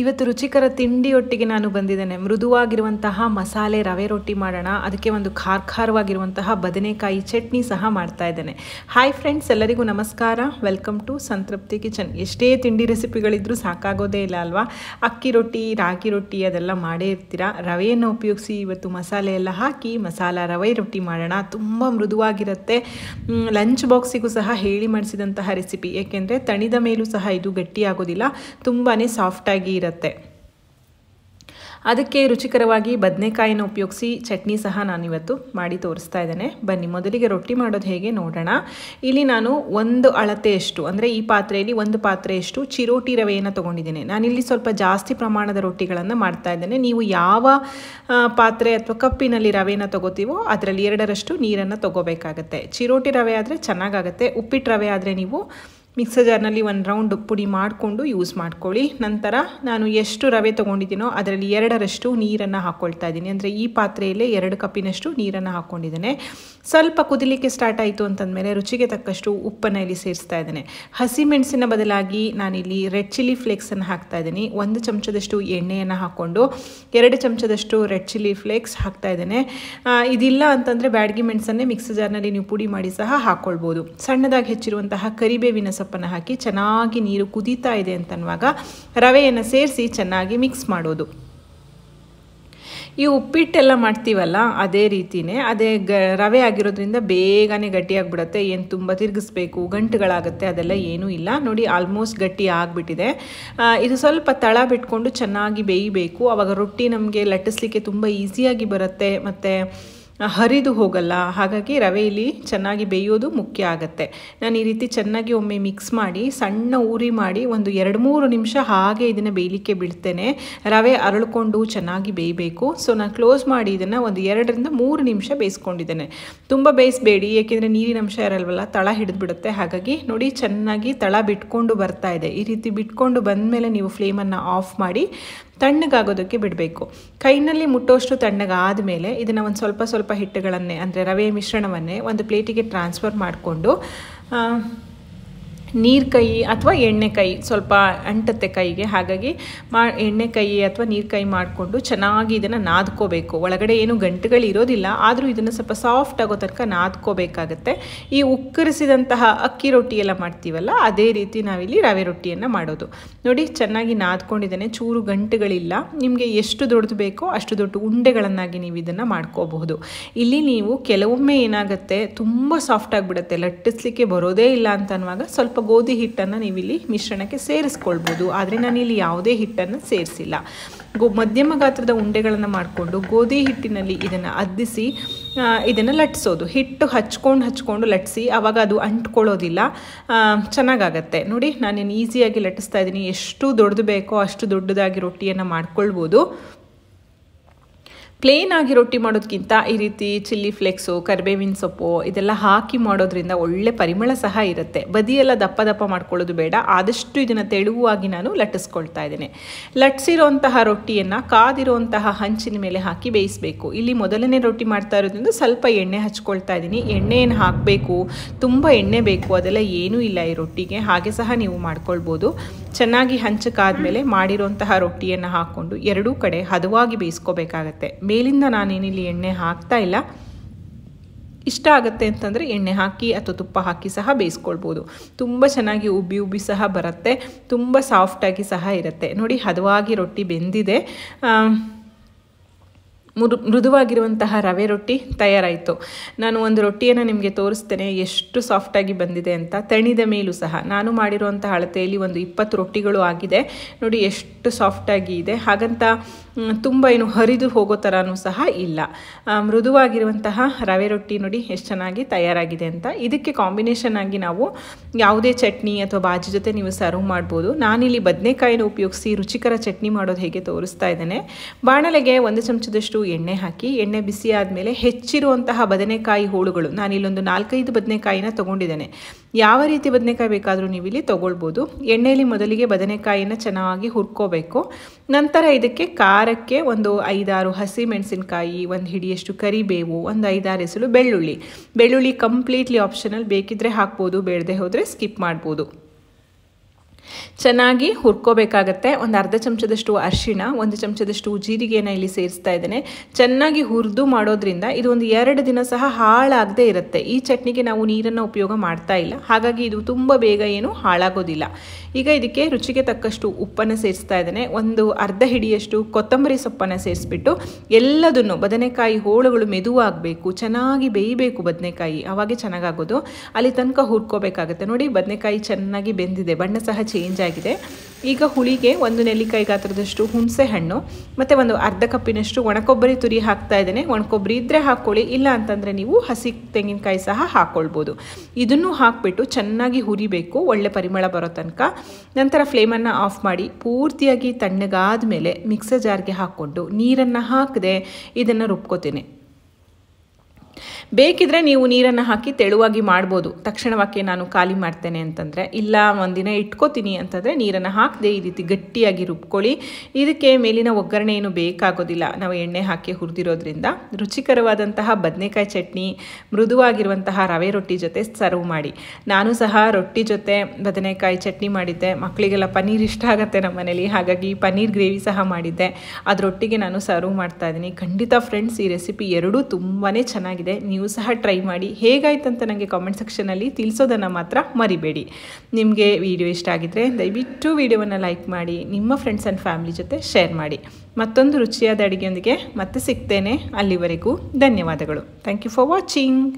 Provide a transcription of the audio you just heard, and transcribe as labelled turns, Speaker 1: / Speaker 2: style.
Speaker 1: ಇವತ್ತು ರುಚಿಕರ ತಿಂಡಿಯೊಟ್ಟಿಗೆ ನಾನು ಬಂದಿದ್ದೇನೆ. ಮೃದುವಾಗಿರುವಂತಹ ಮಸಾಲೆ ರವೆ ರೊಟ್ಟಿ ಮಾಡೋಣ. ಅದಕ್ಕೆ ಒಂದು ಖಾರ ಖಾರವಾಗಿರುವಂತಹ ಬದನೆಕಾಯಿ ಚಟ್ನಿ ಸಹ ಮಾಡ್ತಾ ಇದ್ದೇನೆ. ಹಾಯ್ ಫ್ರೆಂಡ್ಸ್ ಎಲ್ಲರಿಗೂ ನಮಸ್ಕಾರ. ವೆಲ್ಕಮ್ ಟು ಸಂತೃಪ್ತಿ ಕಿಚನ್ ಎಷ್ಟೇ ತಿಂಡಿ ರೆಸಿಪಿಗಳಿದ್ದರೂ ಸಾಕಾಗೋದೇ ಇಲ್ಲ ಅಲ್ವಾ? ಅಕ್ಕಿ ರೊಟ್ಟಿ, ರಾಗಿ ರೊಟ್ಟಿ ಅದೆಲ್ಲ ಮಾಡೇ ಇರ್ತೀರಾ? ರವೆಯನ್ನು ಉಪಯೋಗಿಸಿ ಇವತ್ತು ಮಸಾಲೆ ಎಲ್ಲ ಹಾಕಿ ಮಸಾಲ ರವೆ ರೊಟ್ಟಿ ಮಾಡೋಣ. ತುಂಬ ಮೃದುವಾಗಿರುತ್ತೆ. ಲಂಚ್ ಬಾಕ್ಸಿಗೂ ಸಹ ಹೇಳಿ ಮಾಡಿಸಿದಂತಹ ರೆಸಿಪಿ ಏಕೆಂದರೆ ತಣಿದ ಮೇಲೂ ಸಹ ಇದು ಗಟ್ಟಿಯಾಗೋದಿಲ್ಲ. ತುಂಬಾ ಸಾಫ್ಟಾಗಿ ಇರುತ್ತೆ. ಅದಕ್ಕೆ ರುಚಿಕರವಾಗಿ ಬದನೆಕಾಯಿನ ಉಪಯೋಗಿಸಿ ಚಟ್ನಿ ಸಹ ನಾನಿವತ್ತು ಮಾಡಿ ತೋರಿಸ್ತಾ ಇದ್ದೇನೆ. ಬನ್ನಿ, ಮೊದಲಿಗೆ ರೊಟ್ಟಿ ಮಾಡೋದು ಹೇಗೆ ನೋಡೋಣ. ಇಲ್ಲಿ ನಾನು ಒಂದು ಅಳತೆಯಷ್ಟು, ಅಂದರೆ ಈ ಪಾತ್ರೆಯಲ್ಲಿ ಒಂದು ಪಾತ್ರೆಯಷ್ಟು ಚಿರೋಟಿ ರವೆಯನ್ನು ತೊಗೊಂಡಿದ್ದೇನೆ. ನಾನಿಲ್ಲಿ ಸ್ವಲ್ಪ ಜಾಸ್ತಿ ಪ್ರಮಾಣದ ರೊಟ್ಟಿಗಳನ್ನು ಮಾಡ್ತಾ ಇದ್ದೇನೆ. ನೀವು ಯಾವ ಪಾತ್ರೆ ಅಥವಾ ಕಪ್ಪಿನಲ್ಲಿ ರವೆಯನ್ನು ತೊಗೋತೀವೋ ಅದರಲ್ಲಿ ಎರಡರಷ್ಟು ನೀರನ್ನು ತೊಗೋಬೇಕಾಗತ್ತೆ. ಚಿರೋಟಿ ರವೆ ಆದರೆ ಚೆನ್ನಾಗಾಗುತ್ತೆ, ಉಪ್ಪಿಟ್ಟು ರವೆ ಆದರೆ ನೀವು ಮಿಕ್ಸರ್ ಜಾರ್ನಲ್ಲಿ ಒಂದು ರೌಂಡ್ ಪುಡಿ ಮಾಡಿಕೊಂಡು ಯೂಸ್ ಮಾಡ್ಕೊಳ್ಳಿ. ನಂತರ ನಾನು ಎಷ್ಟು ರವೆ ತೊಗೊಂಡಿದ್ದೀನೋ ಅದರಲ್ಲಿ ಎರಡರಷ್ಟು ನೀರನ್ನು ಹಾಕ್ಕೊಳ್ತಾ ಇದ್ದೀನಿ. ಅಂದರೆ ಈ ಪಾತ್ರೆಯಲ್ಲೇ ಎರಡು ಕಪ್ಪಿನಷ್ಟು ನೀರನ್ನು ಹಾಕ್ಕೊಂಡಿದ್ದೇನೆ ಸ್ವಲ್ಪ ಕುದಿಲಿಕ್ಕೆ ಸ್ಟಾರ್ಟ್ ಆಯಿತು ಅಂತಂದಮೇಲೆ ರುಚಿಗೆ ತಕ್ಕಷ್ಟು ಉಪ್ಪನ್ನು ಇಲ್ಲಿ ಸೇರಿಸ್ತಾ ಇದ್ದೇನೆ. ಹಸಿಮೆಣಸಿನ ಬದಲಾಗಿ ನಾನಿಲ್ಲಿ ರೆಡ್ ಚಿಲ್ಲಿ ಫ್ಲೇಕ್ಸನ್ನು ಹಾಕ್ತಾ ಇದ್ದೀನಿ. ಒಂದು ಚಮಚದಷ್ಟು ಎಣ್ಣೆಯನ್ನು ಹಾಕ್ಕೊಂಡು ಎರಡು ಚಮಚದಷ್ಟು ರೆಡ್ ಚಿಲ್ಲಿ ಫ್ಲೇಕ್ಸ್ ಹಾಕ್ತಾ ಇದ್ದೇನೆ. ಇದಿಲ್ಲ ಅಂತಂದರೆ ಬ್ಯಾಡ್ಗಿ ಮೆಣಸನ್ನೇ ಮಿಕ್ಸರ್ ಜಾರ್ನಲ್ಲಿ ನೀವು ಪುಡಿ ಮಾಡಿ ಸಹ ಹಾಕ್ಕೊಳ್ಬೋದು ಸಣ್ಣದಾಗಿ ಹೆಚ್ಚಿರುವಂತಹ ಕರಿಬೇವಿನ ಸೊಪ್ಪನ್ನು ಹಾಕಿ ಚೆನ್ನಾಗಿ ನೀರು ಕುದೀತಾ ಇದೆ ಅಂತನ್ನುವಾಗ ರವೆಯನ್ನು ಸೇರಿಸಿ ಚೆನ್ನಾಗಿ ಮಿಕ್ಸ್ ಮಾಡೋದು. ಈ ಉಪ್ಪಿಟ್ಟೆಲ್ಲ ಮಾಡ್ತೀವಲ್ಲ, ಅದೇ ರೀತಿಯೇ ಅದೇ ಗ, ರವೆ ಆಗಿರೋದ್ರಿಂದ ಬೇಗನೆ ಗಟ್ಟಿಯಾಗಿಬಿಡುತ್ತೆ, ಏನು ತುಂಬ ತಿರುಗಿಸ್ಬೇಕು, ಗಂಟುಗಳಾಗುತ್ತೆ, ಅದೆಲ್ಲ ಏನೂ ಇಲ್ಲ. ನೋಡಿ, ಆಲ್ಮೋಸ್ಟ್ ಗಟ್ಟಿ ಆಗಿಬಿಟ್ಟಿದೆ. ಇದು ಸ್ವಲ್ಪ ತಳ ಬಿಟ್ಕೊಂಡು ಚೆನ್ನಾಗಿ ಬೇಯಬೇಕು. ಆವಾಗ ರೊಟ್ಟಿ ನಮಗೆ ಲಟ್ಟಿಸ್ಲಿಕ್ಕೆ ತುಂಬ ಈಸಿಯಾಗಿ ಬರುತ್ತೆ. ಮತ್ತು ಹರಿದು ಹೋಗಲ್ಲ. ಹಾಗಾಗಿ ರವೆಯಲ್ಲಿ ಚೆನ್ನಾಗಿ ಬೇಯೋದು ಮುಖ್ಯ ಆಗುತ್ತೆ. ನಾನು ಈ ರೀತಿ ಚೆನ್ನಾಗಿ ಒಮ್ಮೆ ಮಿಕ್ಸ್ ಮಾಡಿ, ಸಣ್ಣ ಉರಿ ಮಾಡಿ ಒಂದು ಎರಡು ಮೂರು ನಿಮಿಷ ಹಾಗೆ ಇದನ್ನು ಬೇಯಲಿಕ್ಕೆ ಬಿಡ್ತೇನೆ. ರವೆ ಅರಳ್ಕೊಂಡು ಚೆನ್ನಾಗಿ ಬೇಯಬೇಕು. ಸೊ ನಾನು ಕ್ಲೋಸ್ ಮಾಡಿ ಇದನ್ನು ಒಂದು ಎರಡರಿಂದ ಮೂರು ನಿಮಿಷ ಬೇಯಿಸ್ಕೊಂಡಿದ್ದೇನೆ. ತುಂಬ ಬೇಯಿಸಬೇಡಿ, ಏಕೆಂದರೆ ನೀರಿನ ಅಂಶ ಇರಲ್ವಲ್ಲ, ತಳ ಹಿಡಿದ್ಬಿಡುತ್ತೆ. ಹಾಗಾಗಿ ನೋಡಿ ಚೆನ್ನಾಗಿ ತಳ ಬಿಟ್ಕೊಂಡು ಬರ್ತಾ ಇದೆ. ಈ ರೀತಿ ಬಿಟ್ಕೊಂಡು ಬಂದಮೇಲೆ ನೀವು ಫ್ಲೇಮನ್ನು ಆಫ್ ಮಾಡಿ ತಣ್ಣಗಾಗೋದಕ್ಕೆ ಬಿಡಬೇಕು. ಕೈನಲ್ಲಿ ಮುಟ್ಟೋಷ್ಟು ತಣ್ಣಗಾದ ಮೇಲೆ ಇದನ್ನು ಒಂದು ಸ್ವಲ್ಪ ಸ್ವಲ್ಪ ಹಿಟ್ಟುಗಳನ್ನೇ, ಅಂದರೆ ರವೆ ಮಿಶ್ರಣವನ್ನೇ ಒಂದು ಪ್ಲೇಟಿಗೆ ಟ್ರಾನ್ಸ್ಫರ್ ಮಾಡಿಕೊಂಡು ನೀರು ಕೈ ಅಥವಾ ಎಣ್ಣೆ ಕೈ, ಸ್ವಲ್ಪ ಅಂಟತ್ತೆ ಕೈಗೆ. ಹಾಗಾಗಿ ಮಾ, ಎಣ್ಣೆ ಕೈ ಅಥವಾ ನೀರು ಕೈ ಮಾಡಿಕೊಂಡು ಚೆನ್ನಾಗಿ ಇದನ್ನು ನಾದ್ಕೋಬೇಕು. ಒಳಗಡೆ ಏನು ಗಂಟುಗಳು ಇರೋದಿಲ್ಲ, ಆದರೂ ಇದನ್ನು ಸ್ವಲ್ಪ ಸಾಫ್ಟ್ ಆಗೋ ತನಕ ನಾದ್ಕೋಬೇಕಾಗತ್ತೆ. ಈ ಉಕ್ಕರಿಸಿದಂತಹ ಅಕ್ಕಿ ರೊಟ್ಟಿ ಎಲ್ಲ ಮಾಡ್ತೀವಲ್ಲ, ಅದೇ ರೀತಿ ನಾವಿಲ್ಲಿ ರವೆ ರೊಟ್ಟಿಯನ್ನು ಮಾಡೋದು. ನೋಡಿ, ಚೆನ್ನಾಗಿ ನಾದ್ಕೊಂಡಿದ್ದೇನೆ ಚೂರು ಗಂಟುಗಳಿಲ್ಲ. ನಿಮಗೆ ಎಷ್ಟು ದೊಡ್ಡದು ಬೇಕೋ ಅಷ್ಟು ದೊಡ್ಡ ಉಂಡೆಗಳನ್ನಾಗಿ ನೀವು ಇದನ್ನು ಮಾಡ್ಕೋಬಹುದು. ಇಲ್ಲಿ ನೀವು ಕೆಲವೊಮ್ಮೆ ಏನಾಗುತ್ತೆ, ತುಂಬ ಸಾಫ್ಟ್ ಆಗಿಬಿಡುತ್ತೆ. ಲಟ್ಟಿಸ್ಲಿಕ್ಕೆ ಬರೋದೇ ಇಲ್ಲ ಅಂತ ಅನ್ನುವಾಗ ಸ್ವಲ್ಪ ಗೋಧಿ ಹಿಟ್ಟನ್ನು ನೀವಿಲ್ಲಿ ಮಿಶ್ರಣಕ್ಕೆ ಸೇರಿಸ್ಕೊಳ್ಬೋದು. ಆದರೆ ನಾನಿಲ್ಲಿ ಯಾವುದೇ ಹಿಟ್ಟನ್ನು ಸೇರಿಸಿಲ್ಲ. ಗೋ, ಮಧ್ಯಮ ಗಾತ್ರದ ಉಂಡೆಗಳನ್ನು ಮಾಡಿಕೊಂಡು ಗೋಧಿ ಹಿಟ್ಟಿನಲ್ಲಿ ಇದನ್ನು ಅದ್ದಿಸಿ ಇದನ್ನು ಲಟ್ಟಿಸೋದು ಹಿಟ್ಟು ಹಚ್ಕೊಂಡು ಹಚ್ಕೊಂಡು ಲಟ್ಸಿ ಆವಾಗ ಅದು ಅಂಟ್ಕೊಳ್ಳೋದಿಲ್ಲ. ಚೆನ್ನಾಗಾಗತ್ತೆ. ನೋಡಿ ನಾನೇನು ಈಸಿಯಾಗಿ ಲಟ್ಟಿಸ್ತಾ ಇದ್ದೀನಿ. ಎಷ್ಟು ದೊಡ್ಡದು ಬೇಕೋ ಅಷ್ಟು ದೊಡ್ಡದಾಗಿ ರೊಟ್ಟಿಯನ್ನು ಮಾಡ್ಕೊಳ್ಬೋದು. ಪ್ಲೇನ್ ಆಗಿ ರೊಟ್ಟಿ ಮಾಡೋದಕ್ಕಿಂತ ಈ ರೀತಿ ಚಿಲ್ಲಿ ಫ್ಲೆಕ್ಸು ಕರಿಬೇವಿನ ಸೊಪ್ಪು ಇದೆಲ್ಲ ಹಾಕಿ ಮಾಡೋದ್ರಿಂದ ಒಳ್ಳೆ ಪರಿಮಳ ಸಹ ಇರುತ್ತೆ. ಬದಿಯೆಲ್ಲ ದಪ್ಪ ದಪ್ಪ ಮಾಡ್ಕೊಳ್ಳೋದು ಬೇಡ. ಆದಷ್ಟು ಇದನ್ನು ತೆಳುವಾಗಿ ನಾನು ಲಟ್ಟಿಸ್ಕೊಳ್ತಾ ಇದ್ದೇನೆ. ಲಟ್ಸಿರೋಂತಹ ರೊಟ್ಟಿಯನ್ನು ಕಾದಿರುವಂತಹ ಹಂಚಿನ ಮೇಲೆ ಹಾಕಿ ಬೇಯಿಸಬೇಕು. ಇಲ್ಲಿ ಮೊದಲನೇ ರೊಟ್ಟಿ ಮಾಡ್ತಾ ಇರೋದ್ರಿಂದ ಸ್ವಲ್ಪ ಎಣ್ಣೆ ಹಚ್ಕೊಳ್ತಾ ಇದ್ದೀನಿ. ಎಣ್ಣೆಯನ್ನು ಹಾಕಬೇಕು. ತುಂಬ ಎಣ್ಣೆ ಬೇಕು. ಅದೆಲ್ಲ ಏನೂ ಇಲ್ಲ ಈ ರೊಟ್ಟಿಗೆ. ಹಾಗೆ ಸಹ ನೀವು ಮಾಡ್ಕೊಳ್ಬೋದು. ಚೆನ್ನಾಗಿ ಹಂಚಕ್ಕಾದ್ಮೇಲೆ ಮಾಡಿರೋಂತಹ ರೊಟ್ಟಿಯನ್ನು ಹಾಕ್ಕೊಂಡು ಎರಡೂ ಕಡೆ ಹದವಾಗಿ ಬೇಯಿಸ್ಕೋಬೇಕಾಗತ್ತೆ. ಮೇಲಿಂದ ನಾನೇನಿಲ್ಲಿ ಎಣ್ಣೆ ಹಾಕ್ತಾ ಇಲ್ಲ, ಇಷ್ಟ ಆಗುತ್ತೆ ಅಂತಂದರೆ ಎಣ್ಣೆ ಹಾಕಿ ಅಥವಾ ತುಪ್ಪ ಹಾಕಿ ಸಹ ಬೇಯಿಸ್ಕೊಳ್ಬೋದು. ತುಂಬ ಚೆನ್ನಾಗಿ ಉಬ್ಬಿ ಉಬ್ಬಿ ಸಹ ಬರುತ್ತೆ, ತುಂಬ ಸಾಫ್ಟಾಗಿ ಸಹ ಇರುತ್ತೆ. ನೋಡಿ, ಹದವಾಗಿ ರೊಟ್ಟಿ ಬೆಂದಿದೆ. ಮೃದು, ಮೃದುವಾಗಿರುವಂತಹ ರವೆ ರೊಟ್ಟಿ ತಯಾರಾಯಿತು. ನಾನು ಒಂದು ರೊಟ್ಟಿಯನ್ನು ನಿಮಗೆ ತೋರಿಸ್ತೇನೆ, ಎಷ್ಟು ಸಾಫ್ಟಾಗಿ ಬಂದಿದೆ ಅಂತ. ತಣಿದ ಮೇಲೂ ಸಹ. ನಾನು ಮಾಡಿರುವಂತಹ ಅಳತೆಯಲ್ಲಿ ಒಂದು ಇಪ್ಪತ್ತು ರೊಟ್ಟಿಗಳು ಆಗಿದೆ. ನೋಡಿ, ಎಷ್ಟು ಸಾಫ್ಟಾಗಿ ಇದೆ. ಹಾಗಂತ ತುಂಬ ಏನು ಹರಿದು ಹೋಗೋ ಥರನೂ ಸಹ ಇಲ್ಲ. ಮೃದುವಾಗಿರುವಂತಹ ರವೆ ರೊಟ್ಟಿ ನೋಡಿ, ಎಷ್ಟು ಚೆನ್ನಾಗಿ ತಯಾರಾಗಿದೆ ಅಂತ. ಇದಕ್ಕೆ ಕಾಂಬಿನೇಷನ್ ಆಗಿ ನಾವು ಯಾವುದೇ ಚಟ್ನಿ ಅಥವಾ ಬಾಜಿ ಜೊತೆ ನೀವು ಸರ್ವ್ ಮಾಡ್ಬೋದು. ನಾನಿಲ್ಲಿ ಬದನೆಕಾಯಿನ ಉಪಯೋಗಿಸಿ ರುಚಿಕರ ಚಟ್ನಿ ಮಾಡೋದು ಹೇಗೆ ತೋರಿಸ್ತಾ ಇದ್ದೇನೆ. ಬಾಣಲೆಗೆ ಒಂದು ಚಮಚದಷ್ಟು ಎಣ್ಣೆ ಹಾಕಿ, ಎಣ್ಣೆ ಬಿಸಿ ಆದಮೇಲೆ ಹೆಚ್ಚಿರುವಂತಹ ಬದನೆಕಾಯಿ ಹೋಳುಗಳು. ನಾನು ಇಲ್ಲೊಂದು ನಾಲ್ಕೈದು ಬದನೆಕಾಯಿನ ತೊಗೊಂಡಿದ್ದೇನೆ. ಯಾವ ರೀತಿ ಬದನೆಕಾಯಿ ಬೇಕಾದರೂ ನೀವು ಇಲ್ಲಿ ತೊಗೊಳ್ಬೋದು. ಎಣ್ಣೆಯಲ್ಲಿ ಮೊದಲಿಗೆ ಬದನೆಕಾಯಿನ ಚೆನ್ನಾಗಿ ಹುರ್ಕೋಬೇಕು. ನಂತರ ಇದಕ್ಕೆ ಖಾರಕ್ಕೆ ಒಂದು ಐದಾರು ಹಸಿ ಮೆಣಸಿನಕಾಯಿ ಒಂದು ಹಿಡಿಯಷ್ಟು ಕರಿಬೇವು, ಒಂದು ಐದಾರು ಹೆಸಲು ಬೆಳ್ಳುಳ್ಳಿ. ಬೆಳ್ಳುಳ್ಳಿ ಕಂಪ್ಲೀಟ್ಲಿ ಆಪ್ಷನಲ್ ಬೇಕಿದ್ದರೆ ಹಾಕ್ಬೋದು, ಬೇಡದೆ ಹೋದರೆ ಸ್ಕಿಪ್ ಮಾಡ್ಬೋದು. ಚೆನ್ನಾಗಿ ಹುರ್ಕೋಬೇಕಾಗತ್ತೆ. ಒಂದು ಅರ್ಧ ಚಮಚದಷ್ಟು ಅರಿಶಿಣ, ಒಂದು ಚಮಚದಷ್ಟು ಜೀರಿಗೆನ ಇಲ್ಲಿ ಸೇರಿಸ್ತಾ ಇದ್ದೇನೆ. ಚೆನ್ನಾಗಿ ಹುರಿದು ಮಾಡೋದ್ರಿಂದ ಇದು ಒಂದು ಎರಡು ದಿನ ಸಹ ಹಾಳಾಗದೇ ಇರುತ್ತೆ. ಈ ಚಟ್ನಿಗೆ ನಾವು ನೀರನ್ನು ಉಪಯೋಗ ಮಾಡ್ತಾ ಇಲ್ಲ. ಹಾಗಾಗಿ ಇದು ತುಂಬ ಬೇಗ ಏನು ಹಾಳಾಗೋದಿಲ್ಲ. ಈಗ ಇದಕ್ಕೆ ರುಚಿಗೆ ತಕ್ಕಷ್ಟು ಉಪ್ಪನ್ನು ಸೇರಿಸ್ತಾ ಇದ್ದೇನೆ. ಒಂದು ಅರ್ಧ ಹಿಡಿಯಷ್ಟು ಕೊತ್ತಂಬರಿ ಸೊಪ್ಪನ್ನು ಸೇರಿಸ್ಬಿಟ್ಟು ಎಲ್ಲದನ್ನು ಬದನೆಕಾಯಿ ಹೋಳುಗಳು ಮೆದುವಾಗಬೇಕು, ಚೆನ್ನಾಗಿ ಬೇಯಬೇಕು ಬದನೆಕಾಯಿ. ಅವಾಗೆ ಚೆನ್ನಾಗಾಗೋದು. ಅಲ್ಲಿ ತನಕ ಹುರ್ಕೋಬೇಕಾಗುತ್ತೆ. ನೋಡಿ, ಬದನೆಕಾಯಿ ಚೆನ್ನಾಗಿ ಬೆಂದಿದೆ. ಬಣ್ಣ ಸಹ ಚೇಂಜ್ ಆಗಿದೆ. ಈಗ ಹುಳಿಗೆ ಒಂದು ನೆಲ್ಲಿಕಾಯಿ ಗಾತ್ರದಷ್ಟು ಹುಣಸೆ ಹಣ್ಣು, ಮತ್ತು ಒಂದು ಅರ್ಧ ಕಪ್ಪಿನಷ್ಟು ಒಣಕೊಬ್ಬರಿ ತುರಿ ಹಾಕ್ತಾ ಇದ್ದೇನೆ. ಒಣಕೊಬ್ಬರಿ ಇದ್ದರೆ ಹಾಕ್ಕೊಳ್ಳಿ ಇಲ್ಲ ಅಂತಂದರೆ ನೀವು ಹಸಿ ತೆಂಗಿನಕಾಯಿ ಸಹ ಹಾಕ್ಕೊಳ್ಬೋದು ಇದನ್ನು ಹಾಕಿಬಿಟ್ಟು ಚೆನ್ನಾಗಿ ಹುರಿಬೇಕು, ಒಳ್ಳೆ ಪರಿಮಳ ಬರೋ ತನಕ. ನಂತರ ಫ್ಲೇಮನ್ನು ಆಫ್ ಮಾಡಿ, ಪೂರ್ತಿಯಾಗಿ ತಣ್ಣಗಾದ ಮೇಲೆ ಮಿಕ್ಸರ್ ಜಾರ್ಗೆ ಹಾಕ್ಕೊಂಡು ನೀರನ್ನು ಹಾಕದೆ ಇದನ್ನು ರುಬ್ಕೋತೀನಿ. ಬೇಕಿದ್ರೆ ನೀವು ನೀರನ್ನು ಹಾಕಿ ತೆಳುವಾಗಿ ಮಾಡ್ಬೋದು. ತಕ್ಷಣವಾಗಿ ನಾನು ಖಾಲಿ ಮಾಡ್ತೇನೆ ಅಂತಂದರೆ, ಇಲ್ಲ, ಒಂದಿನ ಇಟ್ಕೋತೀನಿ ಅಂತಂದರೆ ನೀರನ್ನು ಹಾಕದೆ ಈ ರೀತಿ ಗಟ್ಟಿಯಾಗಿ ರುಬ್ಕೊಳ್ಳಿ. ಇದಕ್ಕೆ ಮೇಲಿನ ಒಗ್ಗರಣೆ ಏನು ಬೇಕಾಗೋದಿಲ್ಲ. ನಾವು ಎಣ್ಣೆ ಹಾಕಿ ಹುರಿದಿರೋದ್ರಿಂದ ರುಚಿಕರವಾದಂತಹ ಬದನೆಕಾಯಿ ಚಟ್ನಿ, ಮೃದುವಾಗಿರುವಂತಹ ರವೆ ರೊಟ್ಟಿ ಜೊತೆ ಸರ್ವ್ ಮಾಡಿ. ನಾನು ಸಹ ರೊಟ್ಟಿ ಜೊತೆ ಬದನೆಕಾಯಿ ಚಟ್ನಿ ಮಾಡಿದ್ದೆ. ಮಕ್ಕಳಿಗೆಲ್ಲ ಪನ್ನೀರ್ ಇಷ್ಟ ಆಗುತ್ತೆ ನಮ್ಮ ಮನೇಲಿ. ಹಾಗಾಗಿ ಪನ್ನೀರ್ ಗ್ರೇವಿ ಸಹ ಮಾಡಿದ್ದೆ. ಅದರೊಟ್ಟಿಗೆ ನಾನು ಸರ್ವ್ ಮಾಡ್ತಾ ಇದ್ದೀನಿ. ಖಂಡಿತ ಫ್ರೆಂಡ್ಸ್ ಈ ರೆಸಿಪಿ ಎರಡೂ ತುಂಬಾ ಚೆನ್ನಾಗಿದೆ. ನೀವು ಸಹ ಟ್ರೈ ಮಾಡಿ. ಹೇಗಾಯ್ತಂತ ನನಗೆ ಕಾಮೆಂಟ್ ಸೆಕ್ಷನಲ್ಲಿ ತಿಳಿಸೋದನ್ನು ಮಾತ್ರ ಮರಿಬೇಡಿ. ನಿಮಗೆ ವಿಡಿಯೋ ಇಷ್ಟ ಆಗಿದ್ದರೆ ದಯವಿಟ್ಟು ವಿಡಿಯೋವನ್ನು ಲೈಕ್ ಮಾಡಿ, ನಿಮ್ಮ ಫ್ರೆಂಡ್ಸ್ ಆ್ಯಂಡ್ ಫ್ಯಾಮಿಲಿ ಜೊತೆ ಶೇರ್ ಮಾಡಿ. ಮತ್ತೊಂದು ರುಚಿಯಾದ ಅಡುಗೆಯೊಂದಿಗೆ ಮತ್ತೆ ಸಿಗ್ತೇನೆ ಅಲ್ಲಿವರೆಗೂ. ಧನ್ಯವಾದಗಳು. Thank you for watching